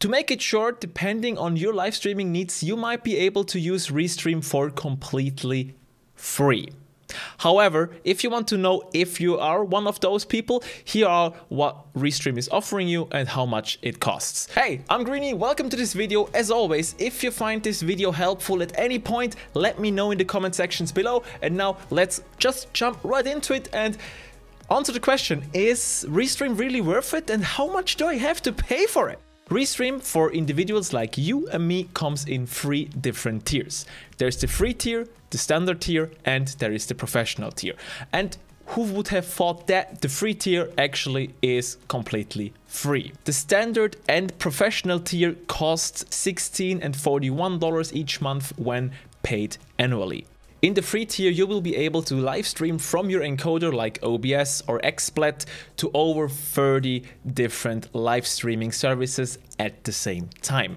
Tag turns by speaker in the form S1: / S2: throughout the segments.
S1: To make it short, depending on your live streaming needs, you might be able to use Restream for completely free. However, if you want to know if you are one of those people, here are what Restream is offering you and how much it costs. Hey, I'm Greeny, welcome to this video. As always, if you find this video helpful at any point, let me know in the comment sections below. And now let's just jump right into it and answer the question, is Restream really worth it and how much do I have to pay for it? Restream for individuals like you and me comes in three different tiers. There's the free tier, the standard tier, and there is the professional tier. And who would have thought that the free tier actually is completely free. The standard and professional tier costs 16 and 41 dollars each month when paid annually. In the free tier, you will be able to live stream from your encoder like OBS or XSplit to over 30 different live streaming services at the same time.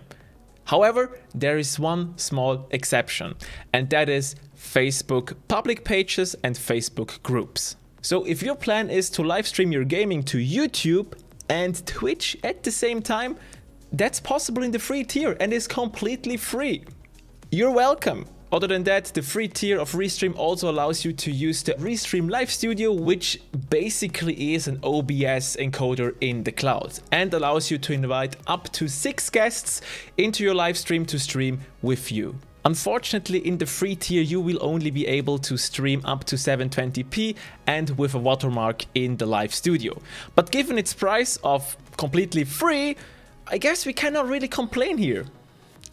S1: However, there is one small exception, and that is Facebook public pages and Facebook groups. So if your plan is to live stream your gaming to YouTube and Twitch at the same time, that's possible in the free tier and is completely free. You're welcome. Other than that, the free tier of Restream also allows you to use the Restream Live Studio, which basically is an OBS encoder in the cloud and allows you to invite up to six guests into your live stream to stream with you. Unfortunately, in the free tier, you will only be able to stream up to 720p and with a watermark in the live studio. But given its price of completely free, I guess we cannot really complain here,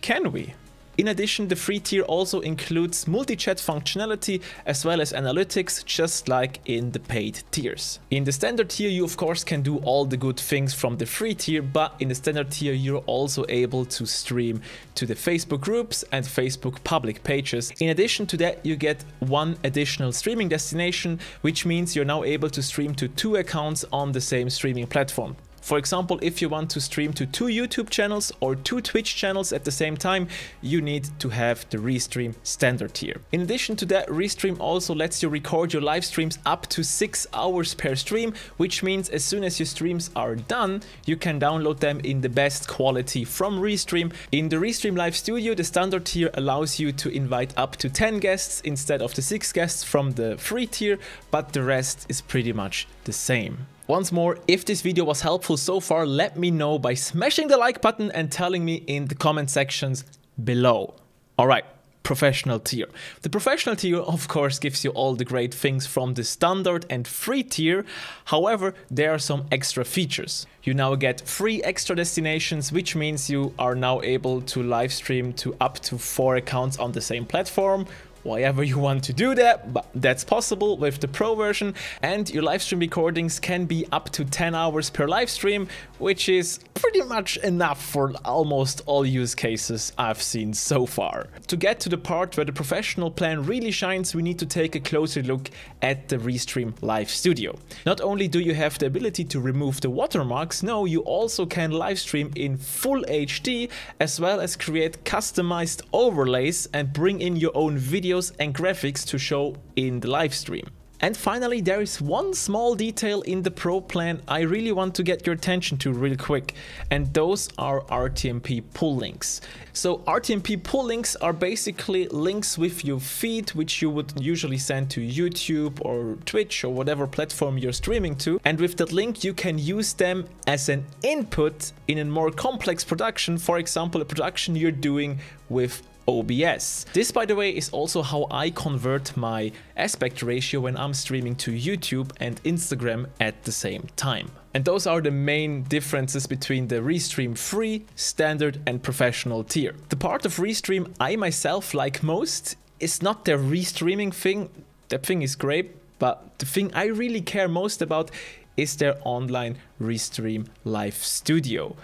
S1: can we? In addition, the free tier also includes multi-chat functionality as well as analytics, just like in the paid tiers. In the standard tier, you of course can do all the good things from the free tier, but in the standard tier, you're also able to stream to the Facebook groups and Facebook public pages. In addition to that, you get one additional streaming destination, which means you're now able to stream to two accounts on the same streaming platform. For example, if you want to stream to two YouTube channels or two Twitch channels at the same time, you need to have the Restream standard tier. In addition to that, Restream also lets you record your live streams up to 6 hours per stream, which means as soon as your streams are done, you can download them in the best quality from Restream. In the Restream Live Studio, the standard tier allows you to invite up to 10 guests instead of the 6 guests from the free tier, but the rest is pretty much the same. Once more, if this video was helpful so far, let me know by smashing the like button and telling me in the comment sections below. Alright, professional tier. The professional tier of course gives you all the great things from the standard and free tier, however there are some extra features. You now get free extra destinations, which means you are now able to live stream to up to 4 accounts on the same platform, wherever you want to do that, but that's possible with the pro version and your live stream recordings can be up to 10 hours per live stream, which is pretty much enough for almost all use cases I've seen so far. To get to the part where the professional plan really shines, we need to take a closer look at the Restream Live Studio. Not only do you have the ability to remove the watermarks, no, you also can live stream in full HD as well as create customized overlays and bring in your own video videos and graphics to show in the live stream. And finally, there is one small detail in the Pro plan I really want to get your attention to real quick, and those are RTMP pull links. So RTMP pull links are basically links with your feed, which you would usually send to YouTube or Twitch or whatever platform you're streaming to. And with that link, you can use them as an input in a more complex production, for example, a production you're doing with OBS. This, by the way, is also how I convert my aspect ratio when I'm streaming to YouTube and Instagram at the same time. And those are the main differences between the Restream free, standard and professional tier. The part of Restream I myself like most is not the restreaming thing, that thing is great, but the thing I really care most about is their online Restream Live Studio.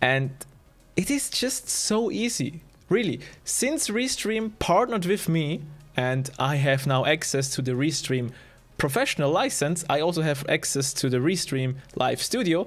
S1: And it is just so easy. Really, since Restream partnered with me and I have now access to the Restream professional license, I also have access to the Restream Live Studio.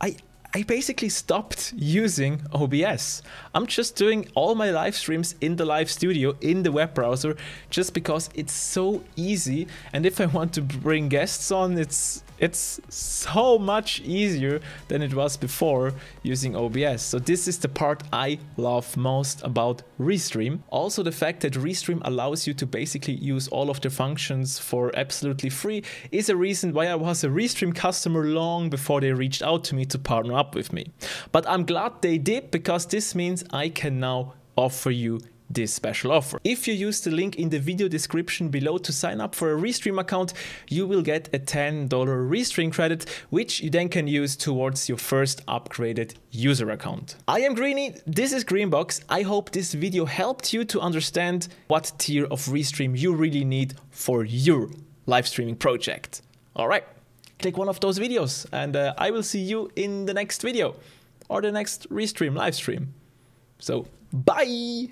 S1: I I basically stopped using OBS. I'm just doing all my live streams in the live studio in the web browser just because it's so easy and if I want to bring guests on it's it's so much easier than it was before using OBS. So this is the part I love most about Restream. Also the fact that Restream allows you to basically use all of the functions for absolutely free is a reason why I was a Restream customer long before they reached out to me to partner up with me. But I'm glad they did because this means I can now offer you this special offer. If you use the link in the video description below to sign up for a Restream account, you will get a $10 Restream credit, which you then can use towards your first upgraded user account. I am Greeny, this is Greenbox. I hope this video helped you to understand what tier of Restream you really need for your live streaming project. All right, click one of those videos and uh, I will see you in the next video or the next Restream live stream. So, bye!